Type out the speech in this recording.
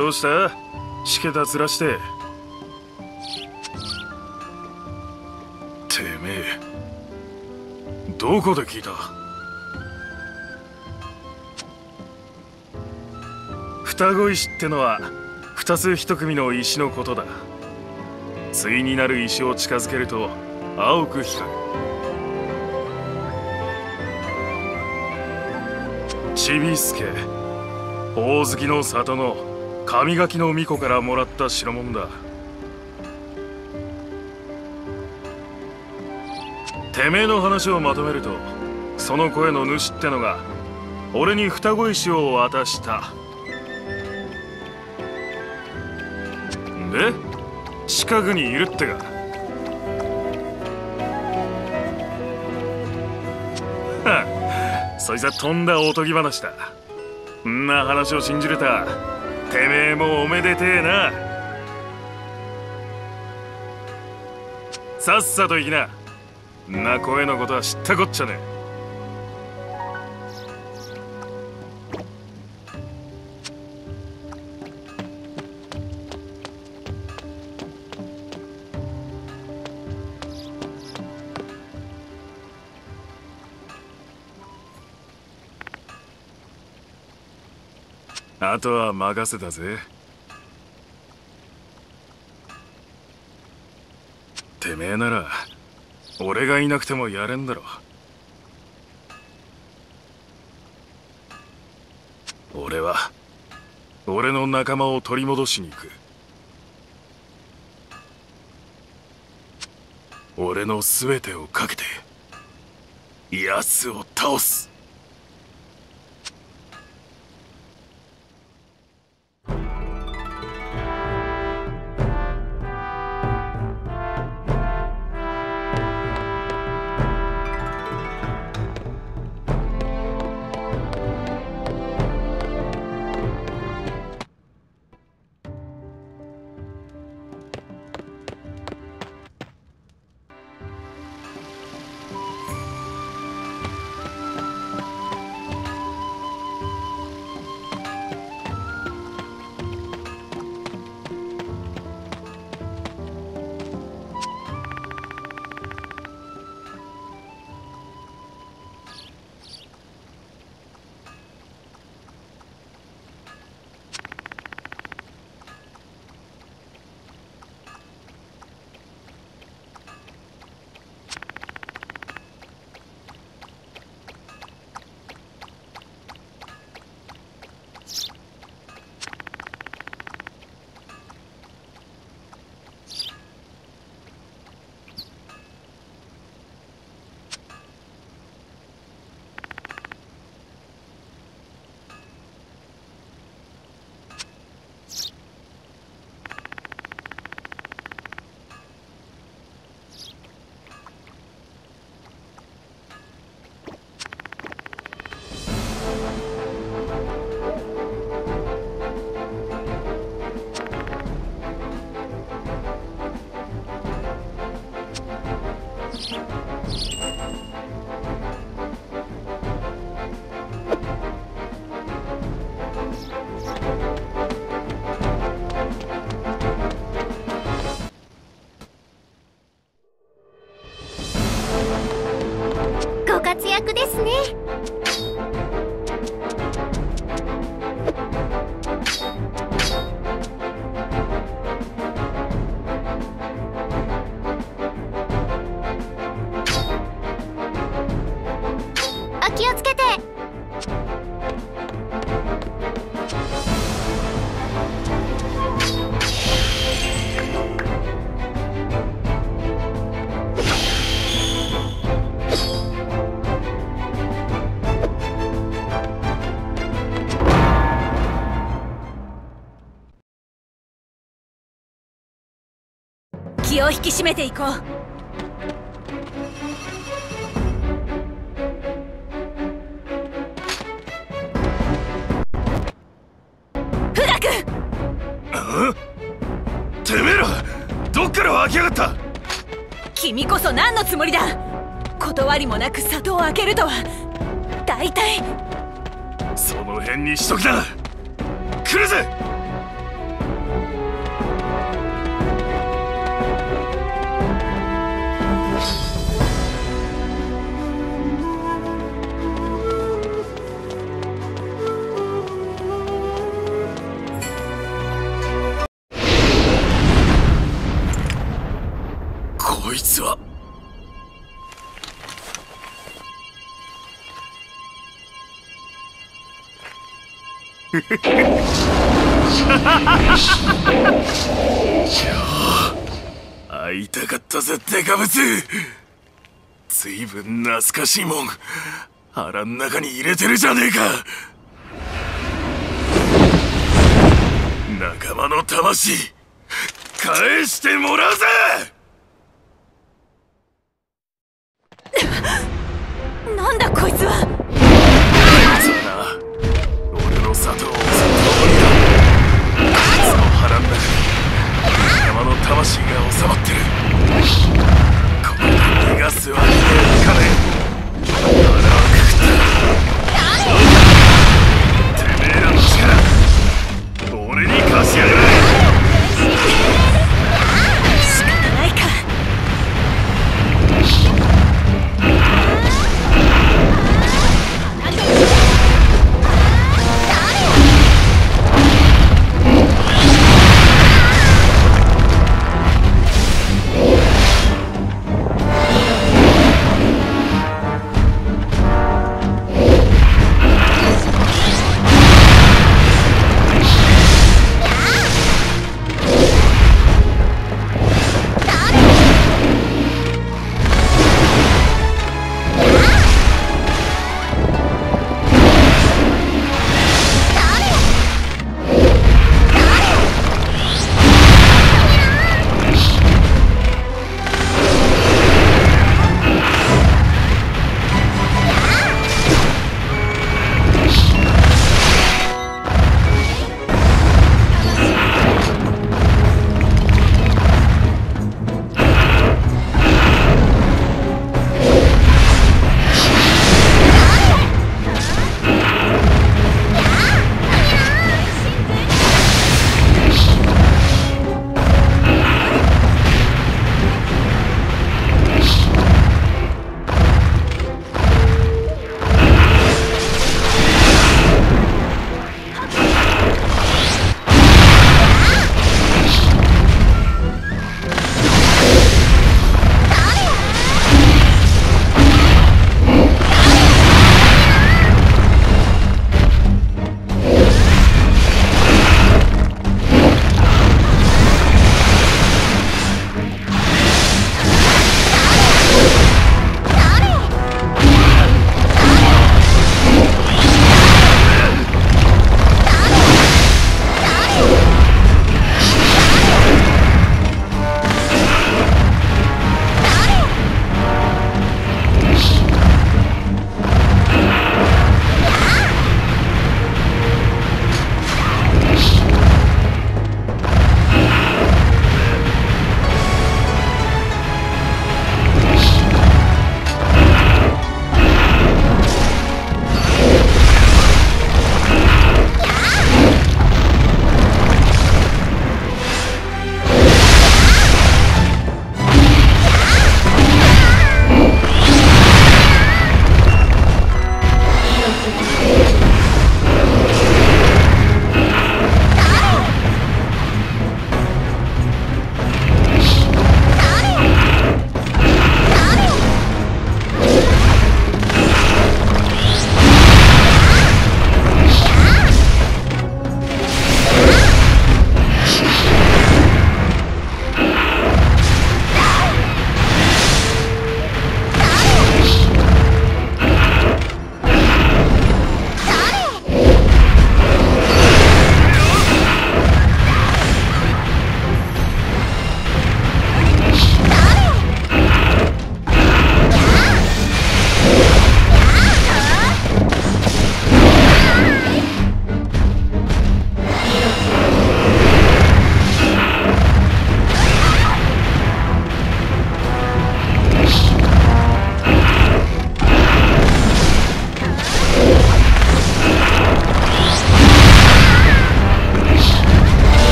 どうした？しけた面して。てめえどこで聞いた？双子石ってのは二つ一組の石のことだ。対になる石を近づけると青く光る。ちびすけほおずきの里の神垣の巫女からもらった代物だ。てめえの話をまとめるとその声の主ってのが俺に双子石を渡した。で近くにいるってか。は そいつはとんだおとぎ話だ。んな話を信じれた。てめえもおめでてえな。さっさと行きな。な声のことは知ったこっちゃねえ。あとは任せたぜ。てめえなら俺がいなくてもやれんだろ。俺は俺の仲間を取り戻しに行く。俺の全てをかけて奴を倒す。気を引き締めていこう。てめえらどっから湧き上がった？君こそ何のつもりだ？断りもなく里を開けるとは。大体。その辺にしときな。来るぜ 会いたかったぜデカブツずいぶん懐かしいもん。腹ん中に入れてるじゃねえか。仲間の魂。返してもらうぜ！なんだこいつは！